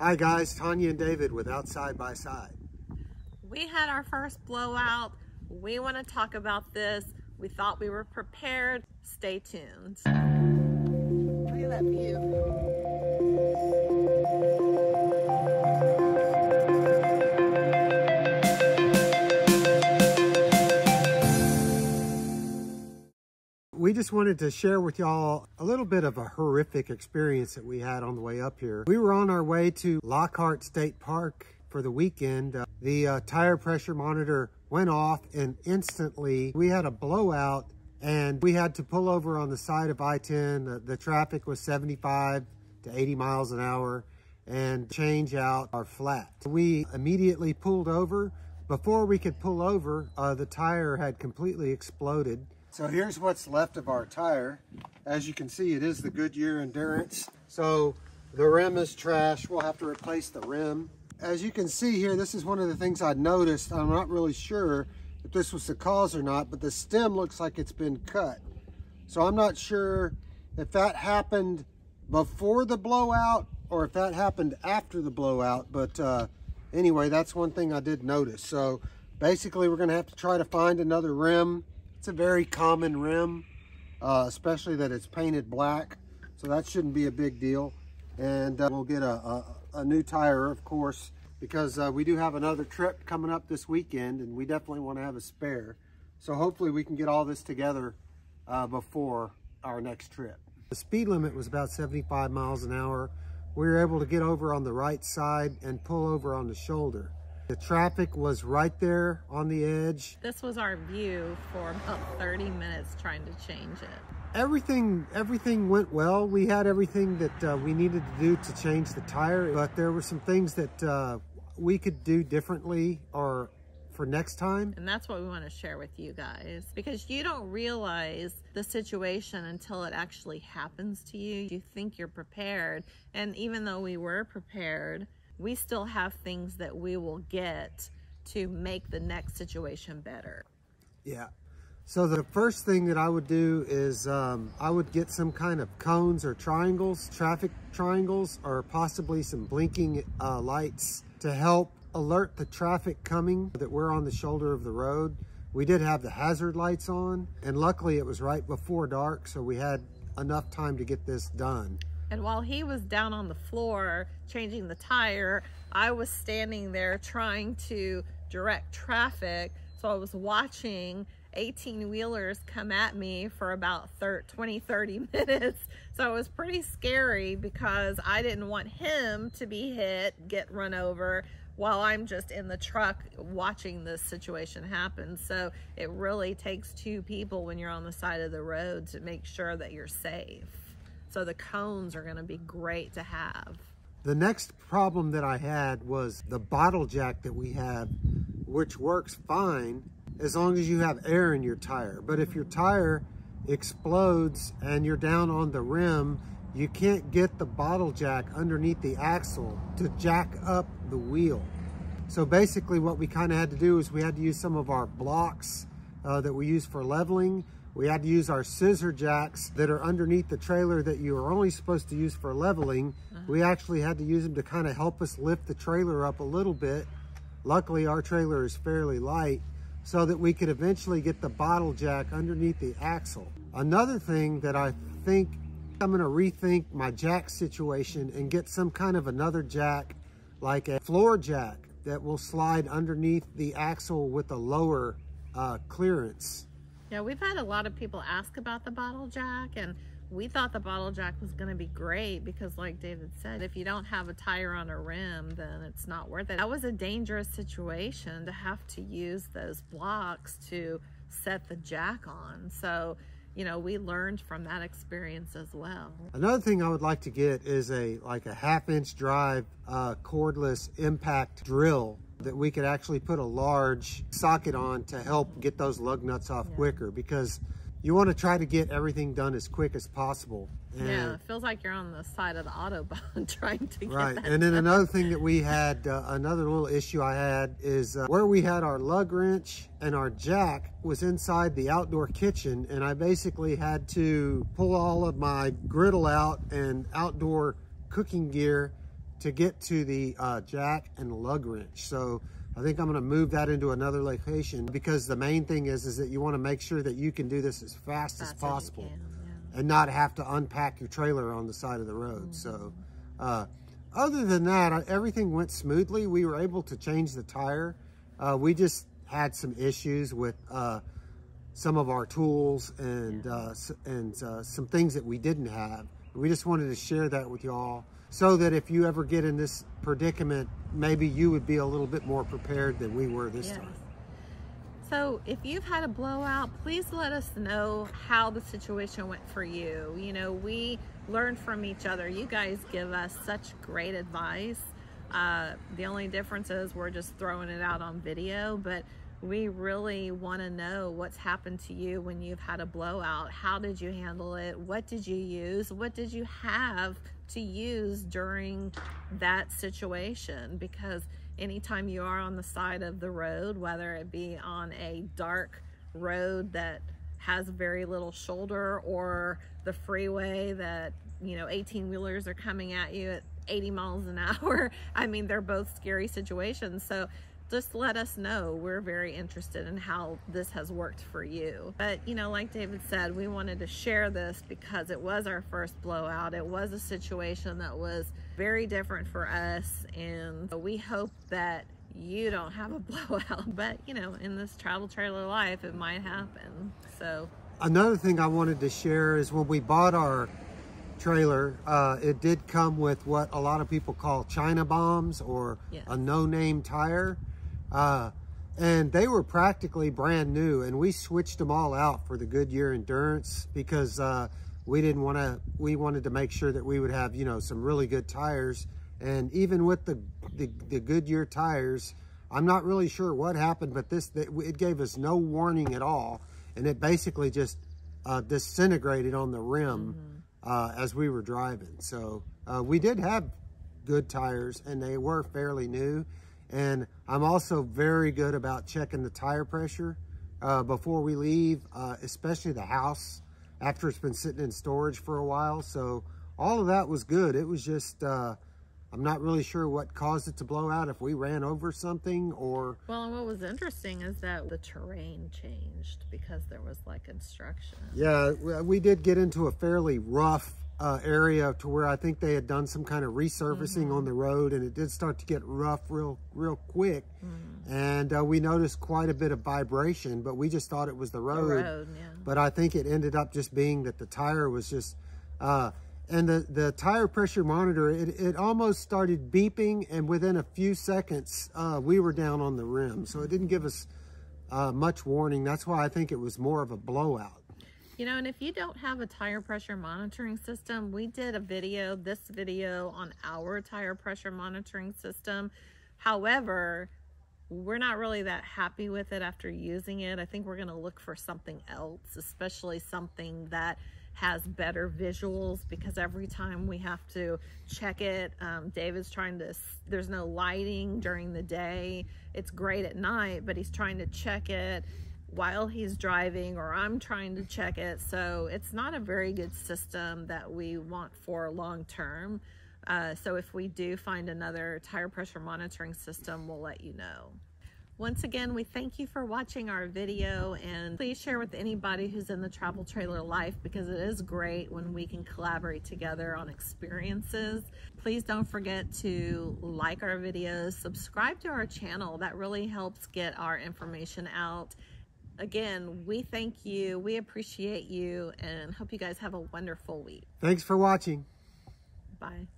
Hi guys, Tanya and David with Outside by Side. We had our first blowout. We want to talk about this. We thought we were prepared. Stay tuned. Look at that view. We just wanted to share with y'all a little bit of a horrific experience that we had on the way up here. We were on our way to Lockhart State Park for the weekend. Uh, the uh, tire pressure monitor went off and instantly we had a blowout and we had to pull over on the side of I-10. The, the traffic was 75 to 80 miles an hour and change out our flat. We immediately pulled over. Before we could pull over, uh, the tire had completely exploded. So here's what's left of our tire. As you can see, it is the Goodyear Endurance. So the rim is trash. We'll have to replace the rim. As you can see here, this is one of the things I noticed. I'm not really sure if this was the cause or not, but the stem looks like it's been cut. So I'm not sure if that happened before the blowout or if that happened after the blowout. But uh, anyway, that's one thing I did notice. So basically we're gonna have to try to find another rim. It's a very common rim, uh, especially that it's painted black. So that shouldn't be a big deal. And uh, we'll get a, a, a, new tire, of course, because uh, we do have another trip coming up this weekend and we definitely want to have a spare. So hopefully we can get all this together uh, before our next trip. The speed limit was about 75 miles an hour. We were able to get over on the right side and pull over on the shoulder. The traffic was right there on the edge. This was our view for about 30 minutes trying to change it. Everything everything went well. We had everything that uh, we needed to do to change the tire, but there were some things that uh, we could do differently or for next time. And that's what we want to share with you guys because you don't realize the situation until it actually happens to you. You think you're prepared. And even though we were prepared, we still have things that we will get to make the next situation better. Yeah. So the first thing that I would do is um, I would get some kind of cones or triangles, traffic triangles, or possibly some blinking uh, lights to help alert the traffic coming that we're on the shoulder of the road. We did have the hazard lights on and luckily it was right before dark so we had enough time to get this done. And while he was down on the floor changing the tire, I was standing there trying to direct traffic. So I was watching 18 wheelers come at me for about 30, 20, 30 minutes. So it was pretty scary because I didn't want him to be hit, get run over while I'm just in the truck watching this situation happen. So it really takes two people when you're on the side of the road to make sure that you're safe. So the cones are gonna be great to have. The next problem that I had was the bottle jack that we have, which works fine as long as you have air in your tire. But if your tire explodes and you're down on the rim, you can't get the bottle jack underneath the axle to jack up the wheel. So basically what we kind of had to do is we had to use some of our blocks uh, that we use for leveling. We had to use our scissor jacks that are underneath the trailer that you are only supposed to use for leveling. Uh -huh. We actually had to use them to kind of help us lift the trailer up a little bit. Luckily, our trailer is fairly light so that we could eventually get the bottle jack underneath the axle. Another thing that I think I'm gonna rethink my jack situation and get some kind of another jack, like a floor jack that will slide underneath the axle with a lower uh, clearance. Yeah, we've had a lot of people ask about the bottle jack and we thought the bottle jack was going to be great because like David said, if you don't have a tire on a rim, then it's not worth it. That was a dangerous situation to have to use those blocks to set the jack on. So, you know, we learned from that experience as well. Another thing I would like to get is a like a half inch drive uh, cordless impact drill that we could actually put a large socket on to help get those lug nuts off yeah. quicker because you want to try to get everything done as quick as possible. And yeah, it feels like you're on the side of the Autobahn trying to get Right, and then done. another thing that we had, uh, another little issue I had is uh, where we had our lug wrench and our jack was inside the outdoor kitchen and I basically had to pull all of my griddle out and outdoor cooking gear to get to the uh, jack and lug wrench. So I think I'm gonna move that into another location because the main thing is, is that you wanna make sure that you can do this as fast, as possible can, yeah. and not have to unpack your trailer on the side of the road. So uh, other than that, uh, everything went smoothly. We were able to change the tire. Uh, we just had some issues with uh, some of our tools and uh, and uh, some things that we didn't have. We just wanted to share that with y'all so that if you ever get in this predicament, maybe you would be a little bit more prepared than we were this Yes. time. So if you've had a blowout, please let us know how the situation went for you. You know, we learn from each other. You guys give us such great advice. Uh, the only difference is we're just throwing it out on video, but we really want to know what's happened to you when you've had a blowout. How did you handle it? What did you use? What did you have to use during that situation? Because anytime you are on the side of the road, whether it be on a dark road that has very little shoulder or the freeway that, you know, 18 wheelers are coming at you at 80 miles an hour. I mean, they're both scary situations. So just let us know. We're very interested in how this has worked for you. But, you know, like David said, we wanted to share this because it was our first blowout. It was a situation that was very different for us. And we hope that you don't have a blowout. But, you know, in this travel trailer life, it might happen. So, Another thing I wanted to share is when we bought our trailer, uh, it did come with what a lot of people call China bombs or Yes. a no-name tire. Uh, and they were practically brand new and we switched them all out for the Goodyear Endurance because uh, we didn't want to, we wanted to make sure that we would have, you know, some really good tires. And even with the, the, the Goodyear tires, I'm not really sure what happened, but this, it gave us no warning at all. And it basically just uh, disintegrated on the rim uh, as we were driving. So uh, we did have good tires and they were fairly new. And I'm also very good about checking the tire pressure uh, before we leave, uh, especially the house after it's been sitting in storage for a while. So all of that was good. It was just, uh, I'm not really sure what caused it to blow out, if we ran over something or well, and what was interesting is that the terrain changed because there was like construction. Yeah, we did get into a fairly rough uh, area to where I think they had done some kind of resurfacing on the road, and it did start to get rough real, real quick. And uh, we noticed quite a bit of vibration, but we just thought it was the The road. road, yeah. But I think it ended up just being that the tire was just, uh, and the, the tire pressure monitor, it, it almost started beeping, and within a few seconds, uh, we were down on the rim. So it didn't give us uh, much warning. That's why I think it was more of a blowout. You know, and if you don't have a tire pressure monitoring system, we did a video, this video on our tire pressure monitoring system. However, we're not really that happy with it after using it. I think we're going to look for something else, especially something that has better visuals because every time we have to check it, um, David's trying to, there's no lighting during the day. It's great at night, but he's trying to check it while he's driving or I'm trying to check it. So it's not a very good system that we want for long term. Uh, so if we do find another tire pressure monitoring system, we'll let you know. Once again, we thank you for watching our video and please share with anybody who's in the travel trailer life because it is great when we can collaborate together on experiences. Please don't forget to like our videos, subscribe to our channel. That really helps get our information out. Again, we thank you, we appreciate you, and hope you guys have a wonderful week. Thanks for watching. Bye.